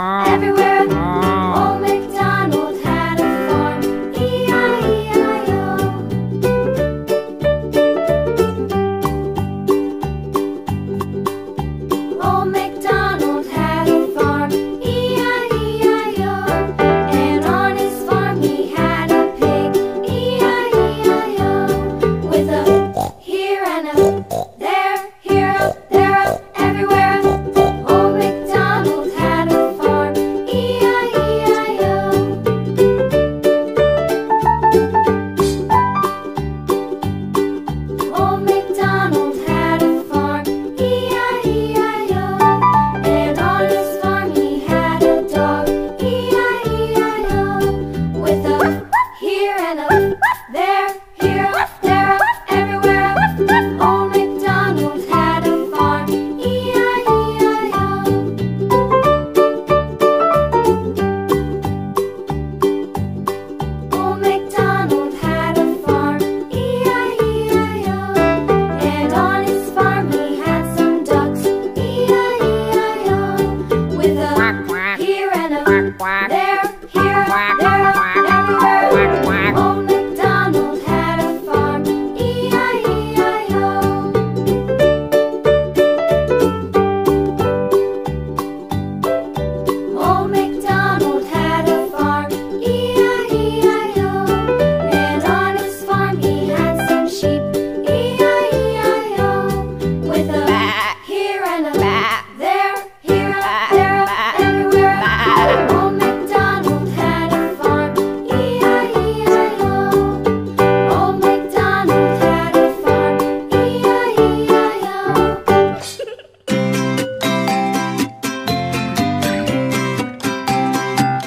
Everywhere.